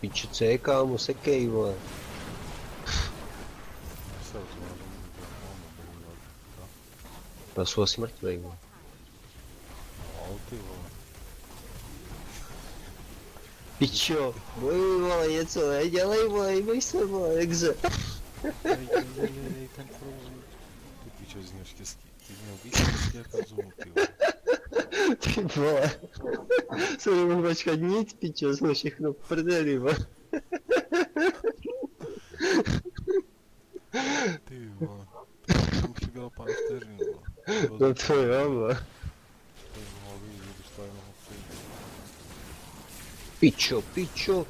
Piči, co je kámo, sekej vole. Se ozvánil, že ono bylo tak. Já jsou asi mrtvej vole. No, ty vole. Pičo, bojuj vole, něco nedělej vole, jmej se vole, jak ze. Dej, Бо. Своему бачка не пічо их ну продалива. Ты его. Лучше голова стержень. Ну твоя была. Пичо, пичо.